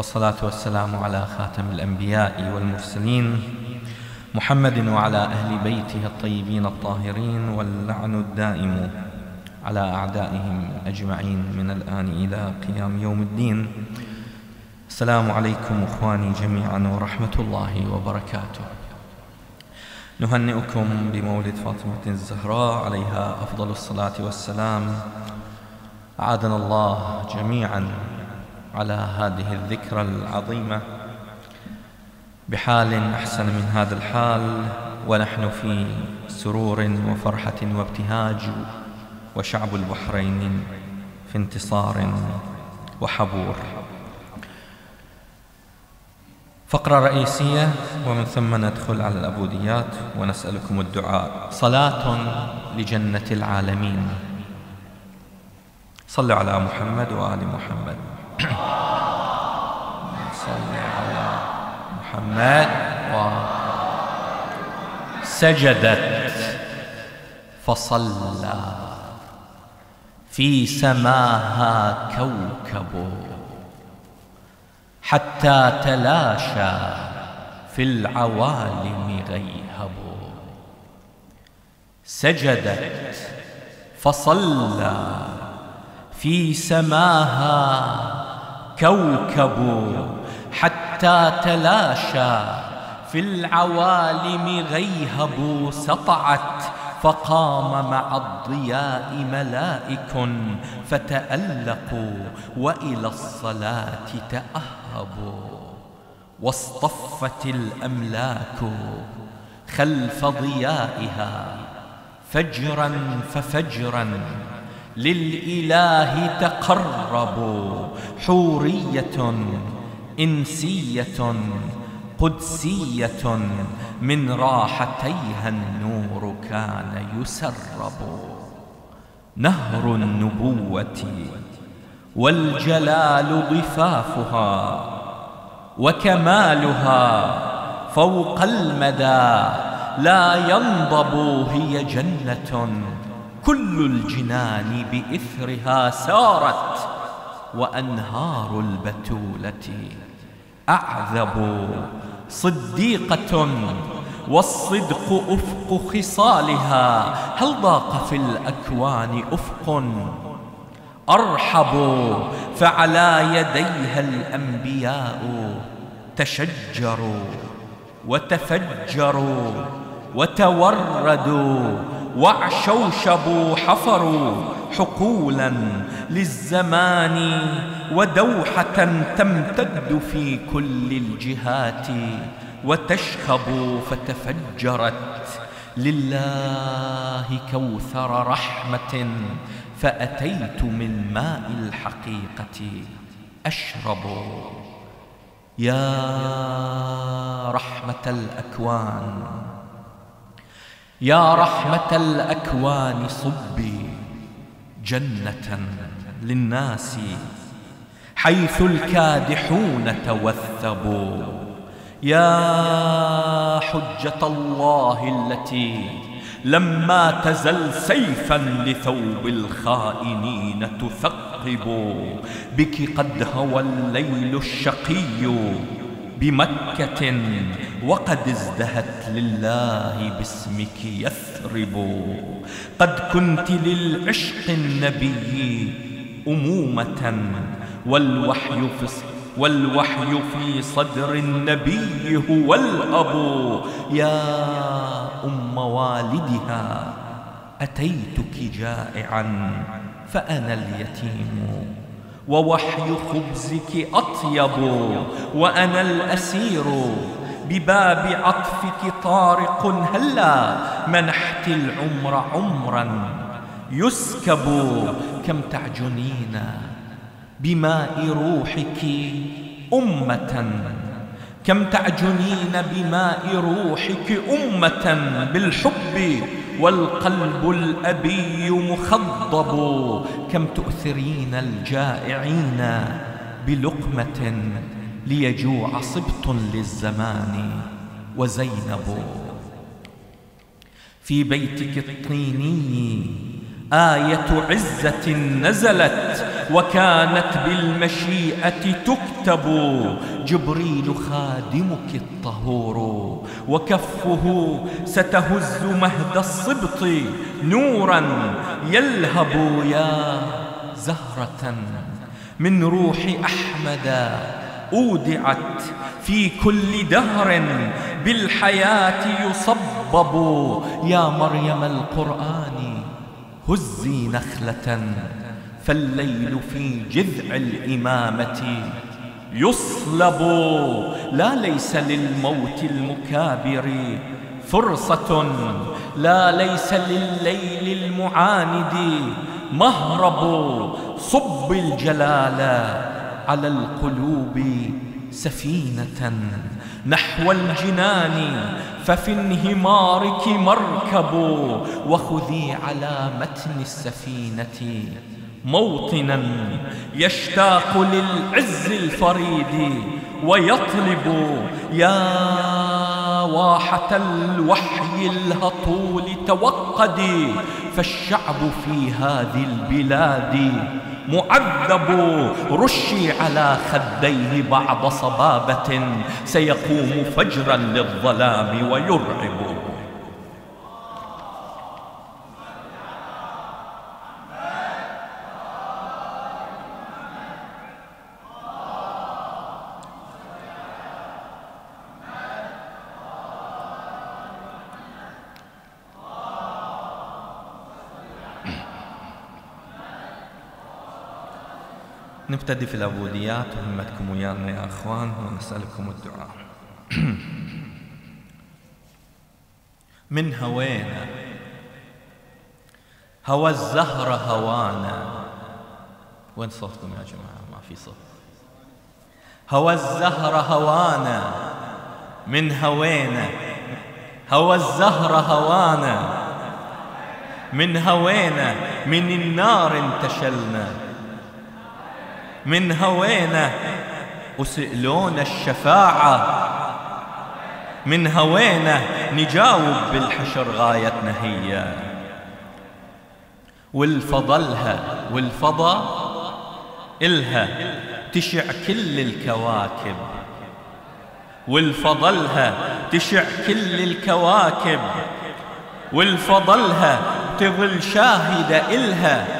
والصلاة والسلام على خاتم الأنبياء والمرسلين محمد وعلى أهل بيته الطيبين الطاهرين واللعن الدائم على أعدائهم أجمعين من الآن إلى قيام يوم الدين. السلام عليكم أخواني جميعا ورحمة الله وبركاته. نهنئكم بمولد فاطمة الزهراء عليها أفضل الصلاة والسلام. أعادنا الله جميعا على هذه الذكرى العظيمة بحال أحسن من هذا الحال ونحن في سرور وفرحة وابتهاج وشعب البحرين في انتصار وحبور. فقرة رئيسية ومن ثم ندخل على الأبوديات ونسألكم الدعاء. صلاة لجنة العالمين. صلوا على محمد وآل محمد. صل على محمد سجدت فصلى في سماها كوكب حتى تلاشى في العوالم غيهب. سجدت فصلى في سماها كوكب حتى تلاشى في العوالم غيهب سطعت فقام مع الضياء ملائك فتألقوا وإلى الصلاة تأهبوا واصطفت الأملاك خلف ضيائها فجرا ففجرا للإله تقربوا. حورية إنسية قدسية من راحتيها النور كان يسرب. نهر النبوة والجلال ضفافها وكمالها فوق المدى لا ينضب هي جنة. كل الجنان بإثرها سارت وأنهار البتولة أعذب صديقة والصدق أفق خصالها. هل ضاق في الأكوان أفق؟ أرحب فعلى يديها الأنبياء تشجروا وتفجروا وتوردوا وعشوشبوا حفروا حقولا للزمان ودوحة تمتد في كل الجهات وتشخب فتفجرت لله كوثر رحمة فأتيت من ماء الحقيقة أشرب. يا رحمة الأكوان. يا رحمة الأكوان صبي جنة للناس حيث الكادحون توثبوا. يا حجة الله التي لما تزل سيفا لثوب الخائنين تثقب بك قد هوى الليل الشقي. بمكة وقد ازدهت لله باسمك يثرب. قد كنت للعشق النبي أمومة والوحي في والوحي في صدر النبي هو الأب. يا أم والدها أتيتك جائعا فأنا اليتيم. ووحي خبزك أطيب وأنا الأسير بباب عطفك طارق هلا منحت العمر عمرا يسكب كم تعجنين بماء روحك أمة كم تعجنين بماء روحك أمة بالحب والقلب الأبي مخضب كم تؤثرين الجائعين بلقمة ليجوع صبط للزمان وزينب. في بيتك الطيني آية عزة نزلت وكانت بالمشيئة تكتب جبريل خادمك الطهور وكفه ستهز مهد الصبط نورا يلهب يا زهرة. من روح أحمد أودعت في كل دهر بالحياة يصبب. يا مريم القرآن هزي نخلة. فالليل في جذع الإمامة يصلب. لا ليس للموت المكابر فرصة. لا ليس لليل المعاند مهرب. صب الجلال على القلوب سفينة نحو الجنان ففي انهمارك مركب وخذي على متن السفينة. موطنا يشتاق للعز الفريد ويطلب يا واحة الوحي الهطول توقدي فالشعب في هذه البلاد معذب رشي على خديه بعض صبابة سيقوم فجرا للظلام ويرعب. نبتدي في العبوديات وهمتكم ويانا يا أخوان ونسألكم الدعاء. من هوينا. هوى الزهر هوانا. وين صوتكم يا جماعة؟ ما في صوت. هوى الزهر هوانا. من هوينا. هوى الزهر هوانا. من هوينا. من النار انتشلنا. من هوينا. وسئلونا الشفاعة. من هوينا نجاوب بالحشر غايتنا هي. والفضلها والفضى إلها تشع كل الكواكب. والفضلها تشع كل الكواكب. والفضلها تظل شاهدة إلها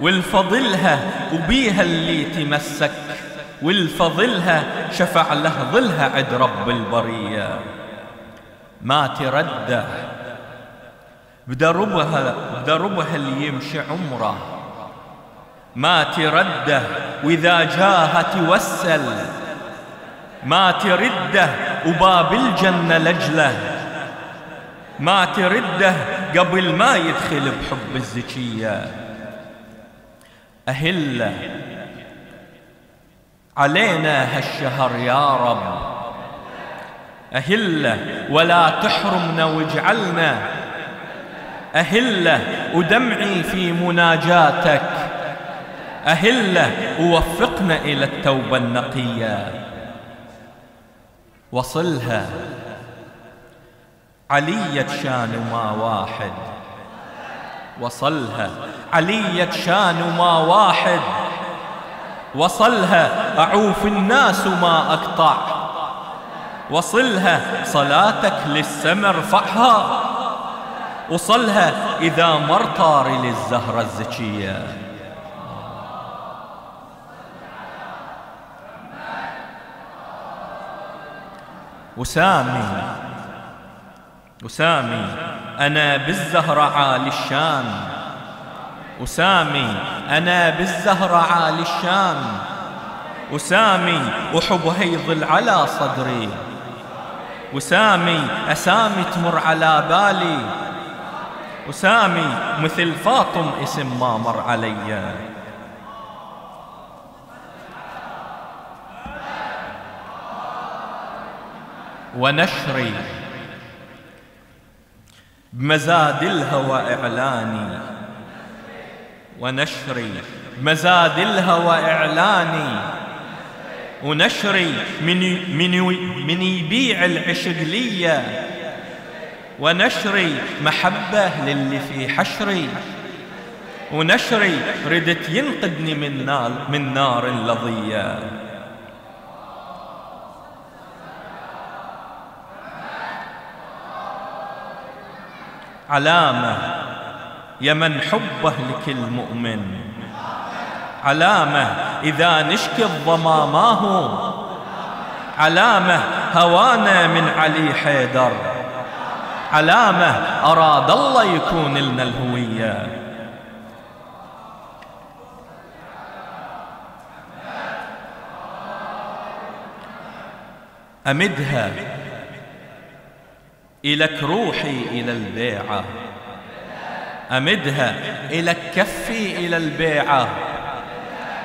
والفضلها وبيها اللي تمسك والفضلها شفع له ظلها عند رب البرية. ما ترده بدربها بدربها اللي يمشي عمره. ما ترده وإذا جاها توسل. ما ترده وباب الجنة لجلة. ما ترده قبل ما يدخل بحب الزكية. أهل. علينا هالشهر يا رب. أهل ولا تحرمنا واجعلنا أهل ودمعي في مناجاتك. أهل ووفقنا إلى التوبة النقية. وصلها. علية شان ما واحد. وصلها. علية شان ما واحد. وصلها أعوف الناس ما أقطع. وصلها صلاتك للسما ارفعها. وصلها إذا مر طاري للزهرة الزكية. وسامي وسامي أنا بالزهرة عالي الشان. وسامي أنا بالزهرة عالي الشان وسامي وحب هيظل على صدري. وسامي أسامي تمر على بالي. وسامي مثل فاطم اسم ما مر علي. ونشري بمزاد الهوى إعلاني. ونشري بمزاد الهوى إعلاني. ونشري من, من, من يبيع العشق ليا. ونشري محبة للي في حشري. ونشري ردت ينقذني من نار من نار لظيه علامة يا من حبه لكل مؤمن علامة إذا نشكي الظما ما هو. علامة هوانا من علي حيدر. علامة أراد الله يكون لنا الهوية. أمدها إلك روحي إلى البيعة. أمدها إلك كفي إلى البيعة.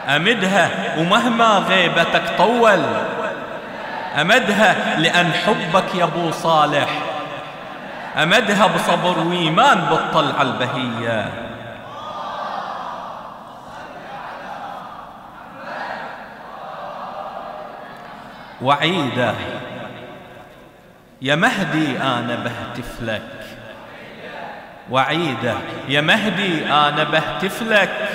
أمدها ومهما غيبتك طول. أمدها لأن حبك يا أبو صالح. أمدها بصبر وإيمان بالطلعة البهية. وعيده يا مهدي أنا بهتف لك وعيدة. يا مهدي أنا بهتف لك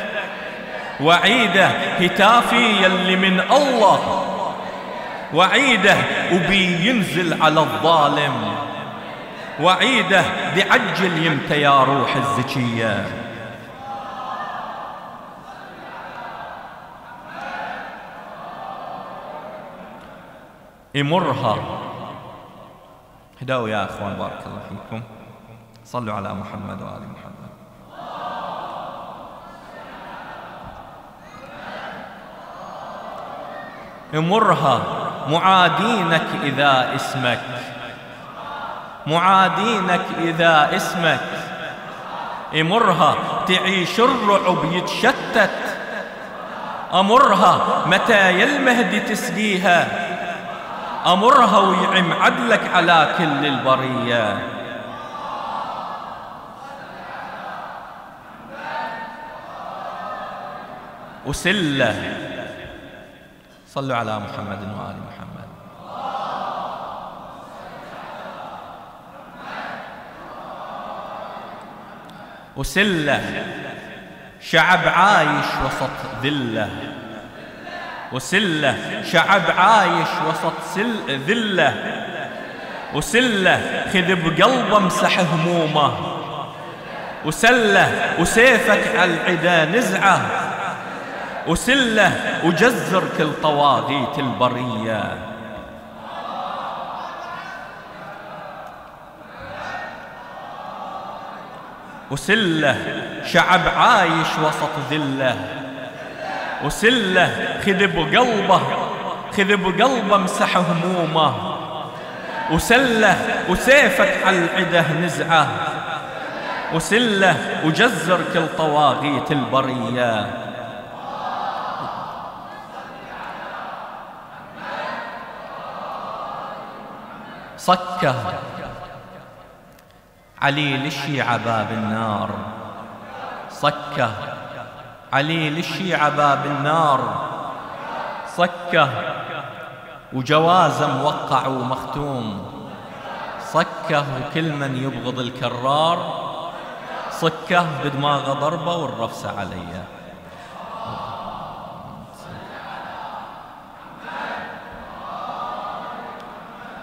وعيدة هتافي يلي من الله. وعيدة وبي ينزل على الظالم. وعيدة بعجل يمت يا روح الزكية. إمرها. هداوا يا أخوان بارك الله فيكم. صلوا على محمد وآل محمد. امرها معادينك إذا اسمك. معادينك إذا اسمك. امرها تعيش الرعب يتشتت. أمرها متى يلمهدي تسقيها. أمرها ويعم عدلك على كل البرية. وسلة. صلوا على محمد وآل محمد. وسلة. شعب عايش وسط ذلة. وسلة. شعب عايش وسط سل ذلة. وسلة. خذ بقلبه امسح همومه. وسلة. وسيفك على العدا نزعه. وسلة وجزر كل طواغيت البرية. وسلة شعب عايش وسط ذلة. وسله خذ بقلبه خذ بقلبه امسح همومه. وسله وسيفك على العده نزعه. وسله وجزر كل طواغيت البرية. صكه. علي للشيعة باب النار. صكه. علي للشيعة باب النار. صكه. وجوازه موقع ومختوم صكه وكل من يبغض الكرار. صكه بدماغه ضربة والرفسة عليه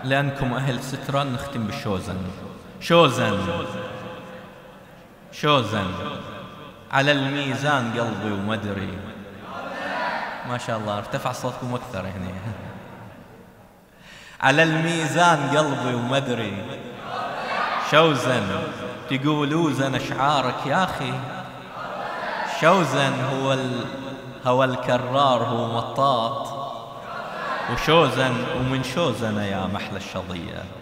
لأنكم أهل سترة نختم بالشوزن. شوزن. شوزن. على الميزان قلبي ومدري ما شاء الله ارتفع صوتكم أكثر هنا. على الميزان قلبي ومدري شوزن. تقولوزن أشعارك يا أخي. شوزن هو. هو الكرار هو مطاط. وشوزن ومن شوزن يا محلى الشظية.